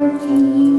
嗯。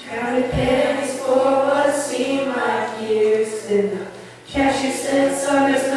Counted pennies for what seemed like years in the cashew sets under.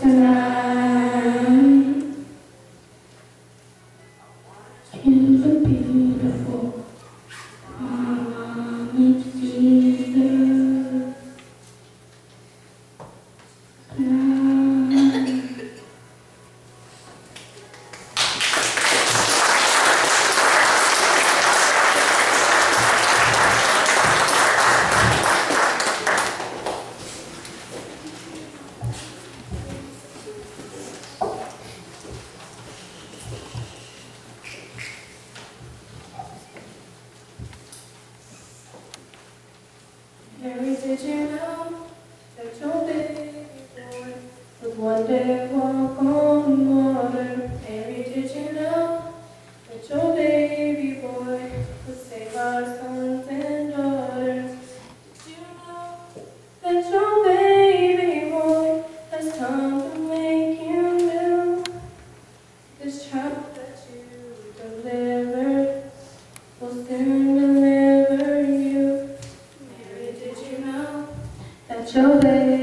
Tonight. someday walk on water. Baby, did you know that your baby boy would save our sons and daughters? Did you know that your baby boy has come to make you new? This child that you delivered will soon deliver you. Mary, did you know that your baby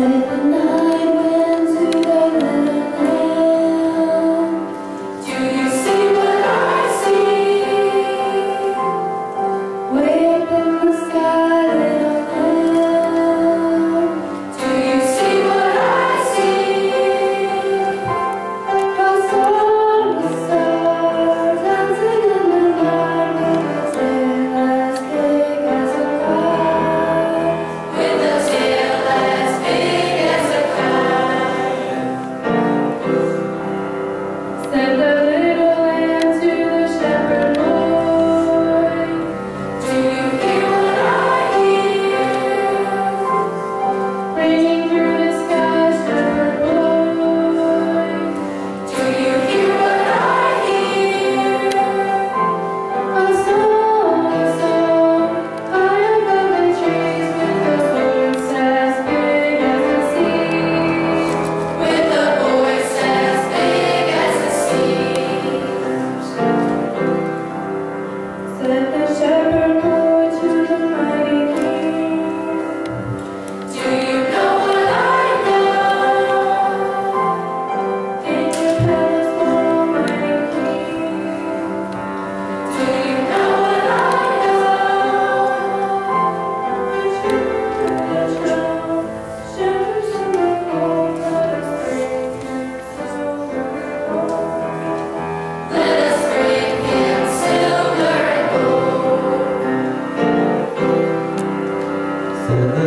seven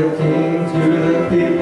the King, to the people.